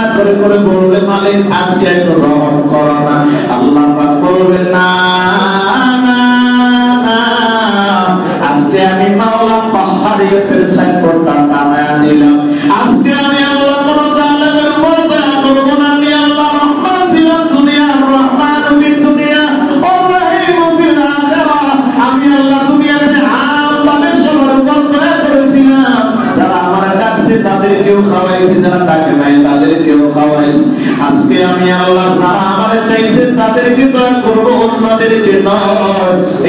কান্না করে করে বলবে মালিক আজকে একটু রহম করো না। আল্লাহ বলবে না, তাদেরকে দয়া করব অন্যদেরকে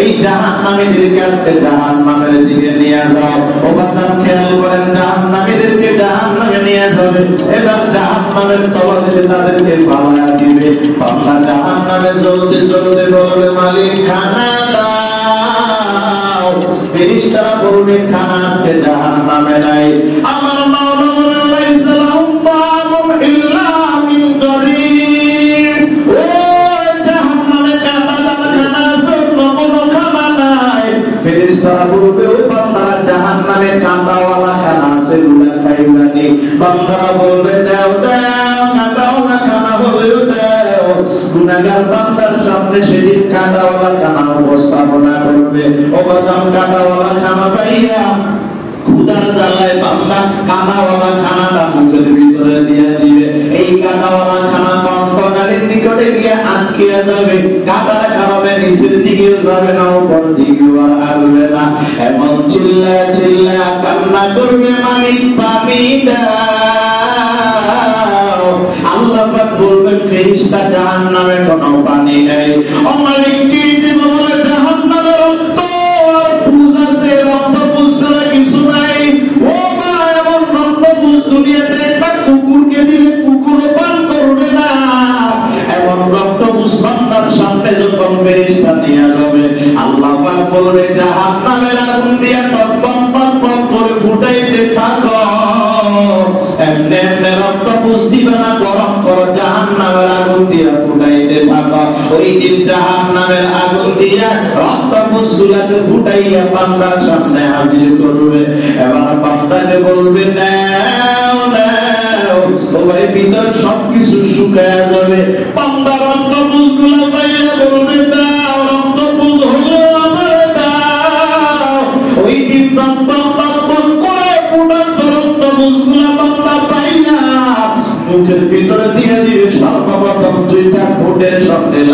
এই জাহান নামীদেরকে আজকে জাহান নামের দিকে নিয়ে যাও। ও বাচ্চার, খেয়াল করেন জাহান নামীদেরকে জাহান নামে নিয়ে যাবে। এবার জাহান নামের তলা দিলে তাদেরকে পাওয়া দিবে। বাবা জাহান নামে চলতে চলতে বলবে, মালিক, খানা দাও। ফেরিস্তারা বলবে, খানা আজকে জাহান নামে নাই। বান্দারা বলবে, দাও দাও কাঁটাওয়ালা খানা বলেও দাও। গুনাহগার বান্দার সামনে সেদিন কাঁটাওয়ালা খানা উপস্থাপনা করবে। ও বাদাম কাঁটাওয়ালা খানা পাইয়া ক্ষুদার জ্বালায় বান্দা কানাওয়ালা খানাটা মুখের ভিতরে দিয়ে দিবে। এই কানাওয়ালা খানা কণ্ঠকারীর নিকটে গিয়ে আটকিয়া যাবে। কাটার কারণে নিচের দিকেও যাবে না, উপর দিকেও আসবে না। এমন চিল্লা চিল্লা কান্না করবে মালিক পানি দাও পাক বলবে জাহান্নামের আগুন দিয়া করে ফুটাইতে থাকো। রক্ত পুষ দিবে না গরম করো জাহান নামের আগুন দিয়া ফুটাইতে থাকো। ওই দিন জাহান নামের আগুন দিয়া রক্ত পুষ ফুটাইয়া বান্দার সামনে হাজির করবে। এবার বান্দাকে বলবে, নাও নাও, সবাই ভিতর সবকিছু শুকায় যাবে। বান্দা রক্ত পুষ পাইয়া বলবে দাও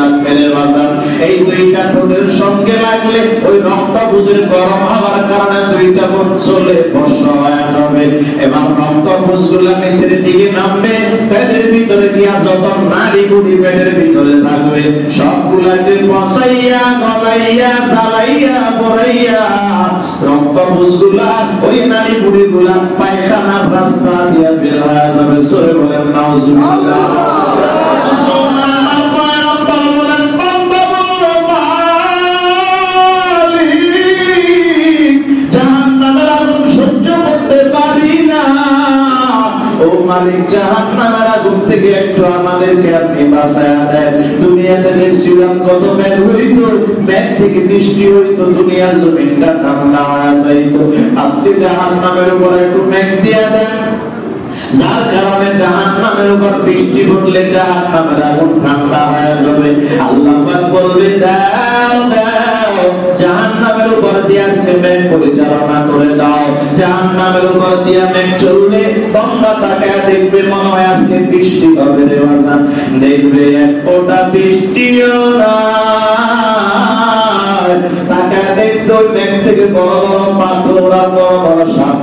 লাগবে বাজার এই দুইটা ঠোঁটের সঙ্গে লাগলে ওই রক্ত বুঝের গরম হওয়ার কারণে দুইটা ঠোঁট চলে বর্ষ হয়ে যাবে। এবার রক্ত বুঝগুলা নিচের দিকে নামবে, পেটের ভিতরে দিয়া যত নারী গুড়ি পেটের ভিতরে থাকবে। সবগুলাকে বসাইয়া, গলাইয়া, জ্বালাইয়া, পড়াইয়া। রক্ত বুঝগুলা ওই নারী বুড়ি গুলা পায়খানার রাস্তা দিয়ে বের হয়ে যাবে। সরে বলেন, নাউজুবিল্লাহ। মালিক, জাহান্নামের আগুন থেকে একটু আমাদেরকে আপনি বাঁচায়া দেন। দুনিয়াতে দেখছিলাম কত মেঘ হইতো মেঘ থেকে বৃষ্টি হইতো, দুনিয়ার জমিনটা ঠান্ডা হয়ে যাইতো। আজকে জাহান্নামের উপর একটু মেঘ দিয়া দেন। যার কারণে জাহান্নামের উপর বৃষ্টি ঘটলে জাহান্নামের আগুন ঠান্ডা হয়ে যাবে। আল্লাহ বলবে, দাও দাও জাহান্নামের উপর দিয়ে আজকে পরিচালনা করে দাও। জাহান্নামের উপর দিয়ে মেঘ চললে বন্ধা তাকে দেখবে, মনে হয় আজকে বৃষ্টি হবে রে বাজান। দেখবে এক ফোঁটা বৃষ্টিও না তাকে দেখতে ওই মেঘ থেকে বড় পাথর আর বড় বড় সাপ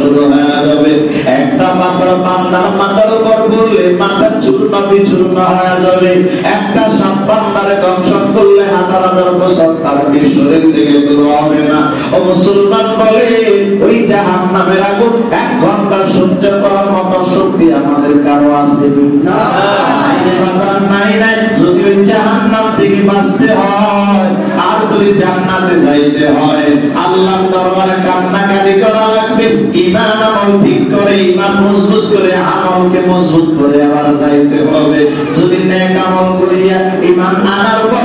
শুরু হয়ে যাবে। একটা পাথর বান্দার মাথার উপর পড়লে মাথার চূর্ণ বিচূর্ণ হয়ে যাবে। একটা সাপ বান্দারে দংশন করলে যদি ওই আমল করে ইমান মজবুত করে আমলকে মজবুত করে আবার যাইতে হবে যদি নেক আমল করিয়া ইমান আনার পর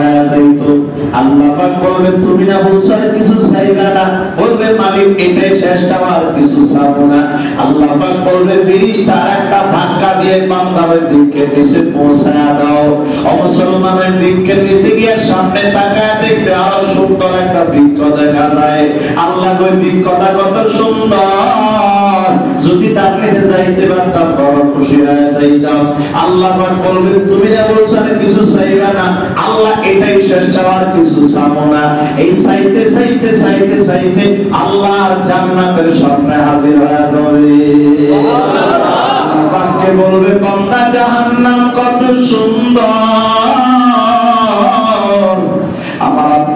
আল্লাহ পাক বলবে তুমি না বলছো আর কিছু চাইবে না। বলবে, মালিক, এটাই শেষ চাওয়ার কিছু চাবো না। আল্লাহ পাক বলবে ফিরিস্তা একটা ধাক্কা দিয়ে বান্দারের বৃক্ষের নিচে পৌঁছায় দাও। অমুসলমানের বৃক্ষের নিচে গিয়ে সামনে তাকায় দেখবে, আরও সুন্দর একটা বৃক্ষ দেখা যায়। আল্লাহ ওই বৃক্ষটা কত সুন্দর। যদি তার নিচে যাইতে পারতাম বড় খুশি হয়ে যাইতাম। আল্লাহ পাক বলবে তুমি যা বলছো না কিছু চাইবে না। আল্লাহ এটাই শেষ চাওয়ার কিছু চাবো না। এই চাইতে চাইতে চাইতে চাইতে আল্লাহ জান্নাতের সামনে হাজির হয়ে যাবে। বলবে, বান্দা, জাহান্নাম কত সুন্দর।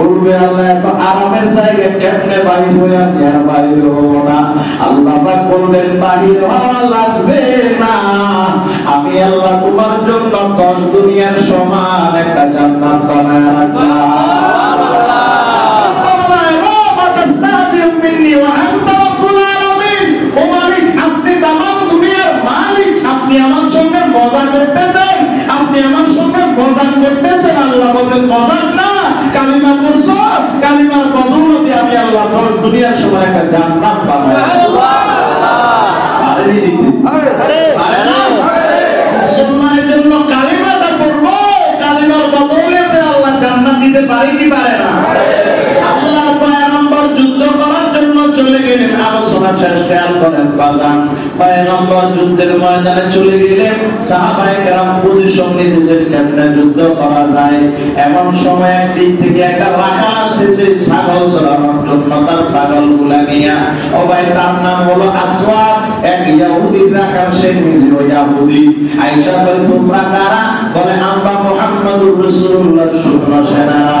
বলবে আল্লাহ, এত আরামের জায়গায় কেমনে বাহির হয়ে আমি আর বাহির না? আল্লাহ পাক বললেন বাহির লাগবে না। আমি আল্লাহ তোমার জন্য দশ দুনিয়ার সমান একটা জান্নাত বানায় আপনি tashi ma ya শেষ খেয়াল করেন বাজান। পয়গম্বর যুদ্ধের ময়দানে চলে গেলেন সাহাবায়ে কেরাম পজিশন নিতেছেন কেমনে যুদ্ধ করা যায়। এমন সময় একদিক থেকে একটা রাখা আসতেছে, ছাগল চড়ানোর জন্য তার ছাগলগুলা নিয়া। ও ভাই, তার নাম হলো আসওয়াদ। এক ইয়াহুদি রাখার সে নিজে ইয়াহুদি আয়েশা বলে, তোমরা কারা? বলে, আমরা মুহাম্মদুর রাসূলুল্লাহ শূন্য সেনারা।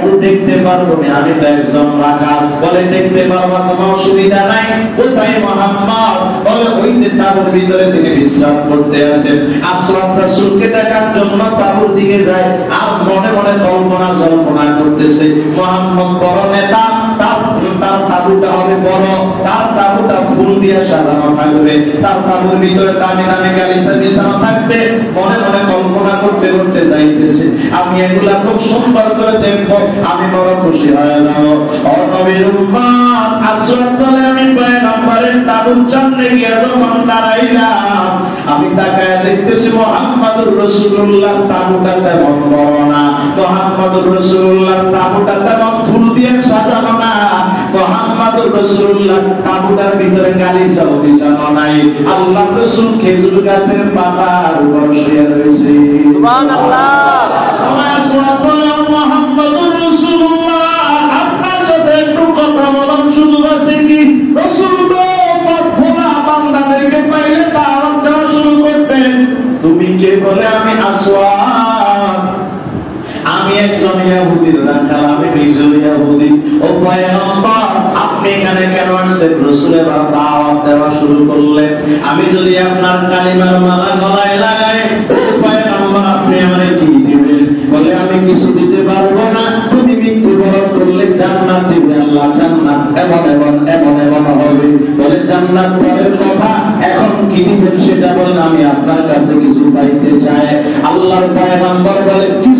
দেখতে পারব না। আমি তো একজন রাখা বলে দেখতে পারব কোনো অসুবিধা নাই। কোথায় মোহাম্মদ? বলে, ওই যে তাবুর ভিতরে তিনি বিশ্রাম করতে আছেন আশ্রম রাসূলকে দেখার জন্য তাবুর দিকে যায়। আর মনে মনে কল্পনা জল্পনা করতেছে। মোহাম্মদ বড় নেতা তার হবে বড়, তার ফুল দিয়ে সাজানো থাকবে। তার ভিতরে দামি দামি থাকবে। মনে মনে কল্পনা করতে করতে যাইতেছে। আমি এগুলা খুব সুন্দর করে দেখব। আমি বড় খুশি হয়ে আসওয়াদ বলে আমি গিয়ে যখন দাঁড়াইলাম, আমি তাকায় দেখতেছি মুহাম্মদুর রাসূলুল্লাহ তাবুটা তেমন বড় না। মুহাম্মদুর রাসূলুল্লাহ তাবুটা তেমন ফুল দিয়ে সাজানো না। মুহাম্মদুর রাসূলুল্লাহ তাবুটার ভিতরে গালিচাও বিছানো নাই। আল্লাহ রাসূল খেজুর গাছের পাতার উপর শুয়ে রয়েছে। সুবহানাল্লাহ। আমার আসওয়াদ বলে, "ও রাসূলুল্লাহ, আপনার সাথে একটু কথা বলার সুযোগ আছে কি? রসুল গো, বান্দাদেরকে পাইলে দাওয়াত দেওয়া শুরু করতেন। তুমি কে বলে আমি আসওয়াদ আমি একজন ইহুদির রাখাল আমি নিজেও ইহুদি ও পয়গম্বর আপনি এখানে কেন আসছেন? রসুলের দাওয়াত দেওয়া শুরু করলেন। আমি যদি আপনার কালিমার মালা গলায় লাগাই ও পয়গম্বর, আপনি আমারে কি দিবেন? বলে, আমি কিছু দিতে পারব না। তুমি মৃত্যুবরণ করলে জান্নাত দিবে আল্লাহ। জান্নাত এমন এমন এমন এমন হবে। বলে, জান্নাত পরের কথা এখন কি দিবেন সেটা বলেন। আমি আপনার কাছে কিছু পাইতে চাই। আল্লাহর পয়গম্বর বলে কিছু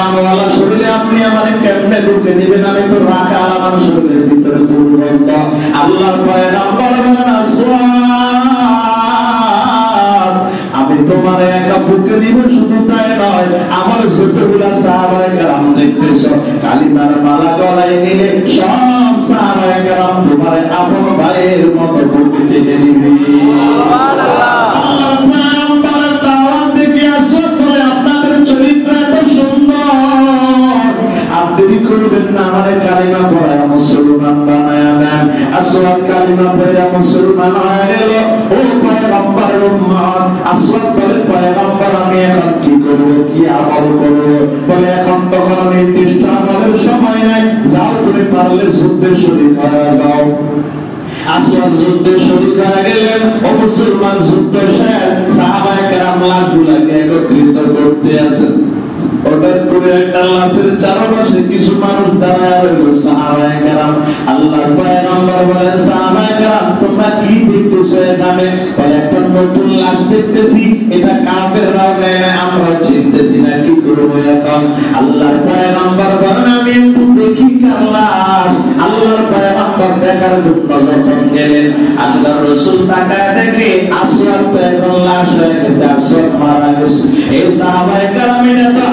আমি আমার শরীর আপনি আমার কেমনে ঢুকে আমি তো রাখা আমার শরীরের ভিতরে দুর্গন্ধ আল্লাহর পয়গম্বর বলেন বুকে দিব শুধু তাই নয় আমার যতগুলা সাহাবায়ে কেরাম দেখতেছ। কালিমার মালা গলায় নিলে সব সাহাবায়ে তোমার আপন ভাইয়ের মতো বুকে টেনে নিবে। আল্লাহর পয়গম্বরের দাওয়াত দেখে আসওয়াদ বলে আপনাদের চরিত্র এত সুন্দর। আপনি করবেন না আমাদের কালিমা পড়ায় মুসলমান বানায় দেন। আসওয়াদ কালিমা পড়ে মুসলমান হয়ে গেল। ও এখন কি করবে, কি আমল করবে? বলে, এখন তখন নির্দিষ্ট আমলের সময় নাই। যাও তুমি পারলে যুদ্ধে শরীর হয়ে যাও। আসওয়াদ যুদ্ধে শরীর হয়ে গেলেন, ও মুসলমান যুদ্ধ শেষ। একত্রিত করতে আছেন আল্লাহর পয়গম্বর বলেন, সাহাবায়ে কেরাম এখানে? আল্লাহর পয়গম্বর বলেন, আমি একটু দেখি তো এখন লাশ হয়ে গেছে, আসওয়াদ মারা গেছে।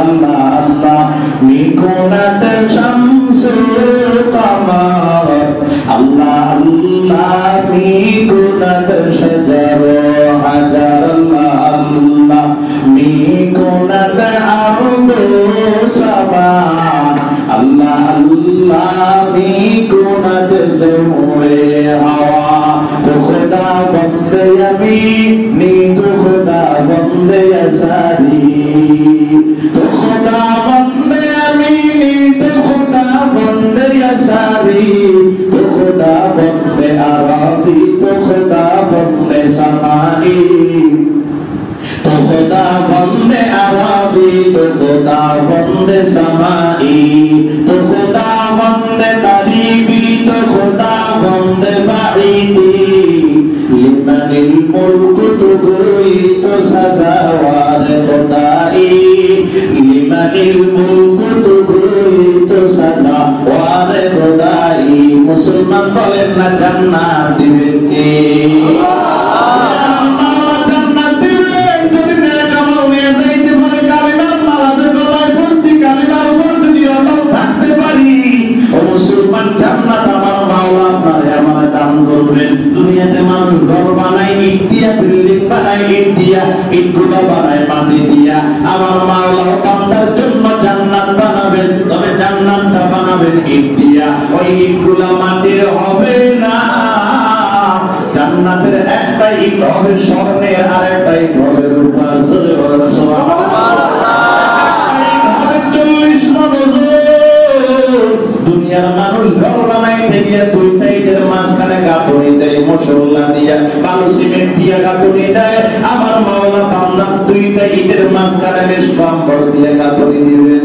আল্লাহ আল্লাহ মিকুনাতের শামসুল আমার মাওলা আপনারে আমার দান করবেন। দুনিয়াতে মানুষ ঘর বানায় ইট দিয়া বিল্ডিং বানায় ইট দিয়া ইটগুলো বানায় মাটি দিয়া। আমার মাওলা বান্দার জন্য জান্নাত বানাবেন, তবে জান্নাতটা বানাবেন ইট দিয়া ওই ইটগুলো একটা ইট হবে স্বর্ণের আর একটা ইট হবে রূপার জোরে বলেন চল্লিশ দুনিয়ার মানুষ ঘর বানাইতে গিয়ে দুইটা ইটের মাঝখানে গাঁথনি দেয়, মশলা দিয়া বালু সিমেন্ট দিয়া গাঁথনি আমার মাওলা বান্দা দুইটা ইটের মাঝখানে বেশ কম্বল দিয়ে গাঁথনি দিবেন।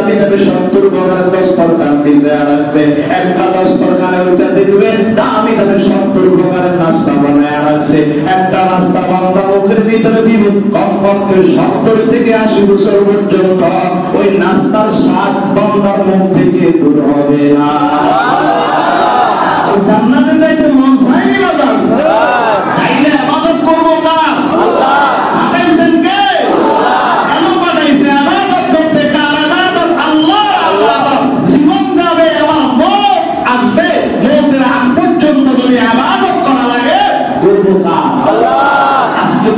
দামি দামি সত্তর বগারের দস্তর খান বিছায় রাখবে। একটা দস্তর খানে ওইটা দেখবে দামি দামি সত্তর বগারের নাস্তা বানায় রাখছে। একটা নাস্তা বান্দা মুখের ভিতরে দিব কমপক্ষে সত্তর থেকে আশি বছর পর্যন্ত। ওই নাস্তার স্বাদ বান্দার মুখ থেকে দূর হবে না। জান্নাতে যাইতে মন চাইনি বাজার। চাইলে আবাদত করব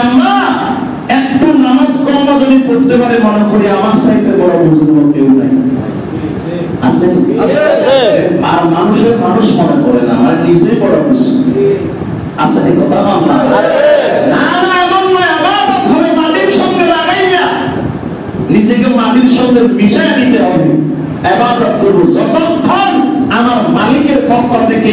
আজকে আমরা নামাজ কম যদি পড়তে পারে মনে করি আমার সাইতে বড় বুজুর্গ কেউ নাই। আছে? আছে। আর মানুষের মানুষ মনে করে না আমার নিজেই বড় বুঝি আছে কথা? না না এমন নয় আবাদত হবে মাটির সঙ্গে লাগাই না। নিজেকে মাটির সঙ্গে মিশাই দিতে হবে। করব। যতক্ষণ আমার মালিকের পক্ষ থেকে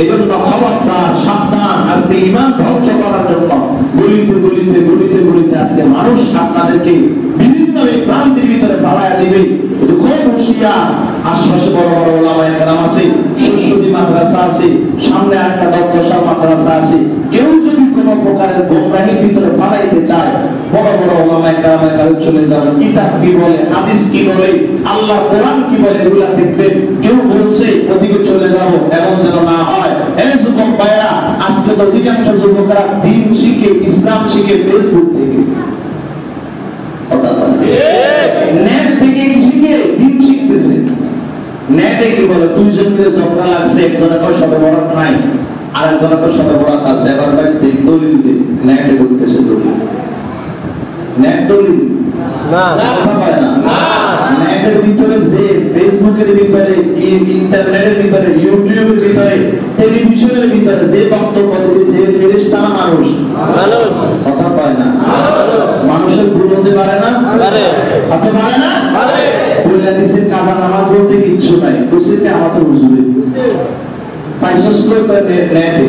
এই খবরদার সাবধান, আজকে ইমান ধ্বংস করার জন্য গলিতে গলিতে গলিতে গলিতে আজকে মানুষ আপনাদেরকে বিভিন্ন বিভ্রান্তির ভিতরে ফালাইয়া দিবে। কিন্তু খুব হুঁশিয়ার আশপাশে বড় বড় ওলামা একরাম আছে মাদ্রাসা আছে, সামনে একটা দর্দশা মাদ্রাসা আছে, কেউ প্রকারের গোমরাহির ভিতরে পাড়াইতে চায়। বড় বড় ওলামা একরামের কাছে চলে যাবে কিতাব কি বলে, হাদিস কি বলে, আল্লাহ কোরআন কি বলে এগুলা দেখবেন কেউ বলছে, ওদিকে চলে যাব, এমন যেন না হয়। এই যুবক ভাইরা আজকে তো অধিকাংশ যুবকরা দিন শিখে, ইসলাম শিখে ফেসবুক থেকে নেট থেকে কি শিখে? দিন শিখতেছে। নেটে কি বলে দুইজন মিলে ঝগড়া লাগছে, একজনের শত বরাত নাই। আর শত বরাত আছে এবার ভাই দলিল নেটে বলতেছে দলিল। নেট দলিল? না। না নেটের ভিতরে যে ফেসবুকের ভিতরে ইন্টারনেটের ভিতরে ইউটিউবের ভিতরে টেলিভিশনের ভিতরে যে বক্তব্য দিয়েছে ফেরেশতা মানুষ। মানুষ। কথা পায় না। মানুষের ভুল হতে পারে না? পারে। হতে পারে না? পারে। বলে দিছে কাজা নামাজ বলতে কিচ্ছু নাই। বুঝছে আমার তো বুঝবে পাইছস কই তো নেটে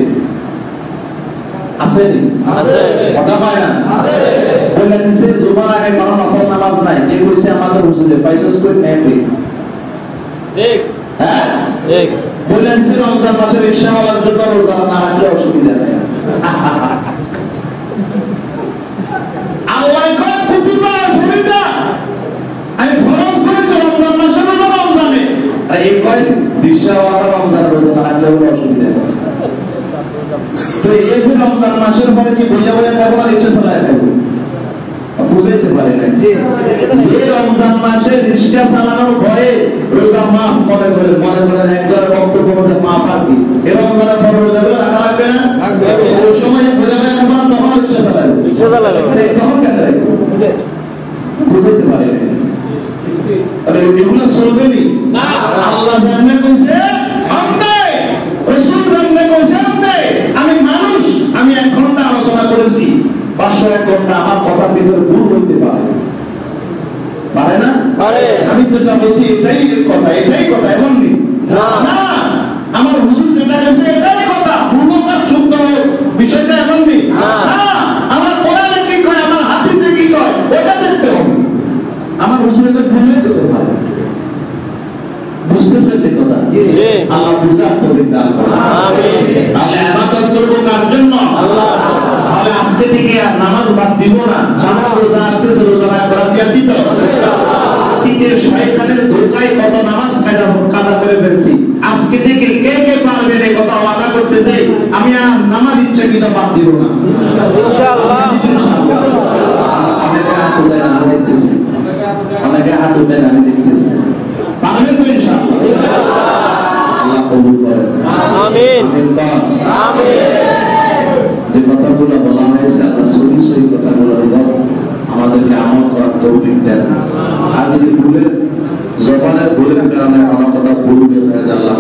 আছে আছে। কথা না? আছে। বলে দিছে জুমার আগে কোনো নফল নামাজ নাই। কে কইছে আমাদের হুজুরে? পাইছস কই নেটে ঠিক হ্যাঁ ঠিক বলে দিছে রমজান মাসে রিকশাওয়ালার জন্য রোজা না রাখলে অসুবিধা নেই। আল্লাহ কয় কুতুবা ফরিদা আমি কয় রিক্সাওয়ালা রমজান রোজা না রাখলে অসুবিধা তো এই যে রমজান মাসের পরে কি বুঝে বুঝে থাকব না রিক্সা চালায় থাকব বুঝাইতে পারে না যে রমজান মাসে রিক্সা চালানোর ভয়ে রোজা মাফ মনে করে মনে করেন একজনের বক্তব্য মধ্যে মাফ আর কি। এই রমজানের পর রোজাগুলো রাখা লাগবে না? ওই সময় বুঝে বুঝে তখন রিক্সা চালাবে। রিক্সা চালাবে। সেই তখন কেন রাখবে? বুঝাইতে পারে না আরে এগুলো চলবেনি আল্লাহ জানলে কইছে আমনে রাসূল জানলে কইছে আমনে আমি মানুষ আমি এক ঘণ্টা আলোচনা করেছি পাঁচশো এক ঘণ্টা আমার কথার ভিতরে ভুল হইতে পারে পারে না পারে। আমি যেটা বলছি এটাই কথা এটাই কথা এমন নেই। না। আমার হুজুর যেটা গেছে এটাই কথা। ভুল শুদ্ধ বিষয়টা এমন নেই। আমার কোরআনে কি কয় আমার হাদিসে কি কয় ওটা দেখতে হবে। আমার হুজুরে তো ভুল বুঝতেছেন কথা? আল্লাহ বুঝার তৌফিক দান প্রতিযোগিতা বাদ দিব না অনেকে হাত উঠেন আমি দেখতেছি অনেকে হাত উঠেন আমি দেখতেছি যে কথাগুলো বলা হয়েছে আল্লাহ সহি সহি কথাগুলো আমাদেরকে আমল করার তৌফিক দেন আর যদি ভুলে জবানের ভুলের কারণে আমার কথা ভুল হয়ে যায় আল্লাহ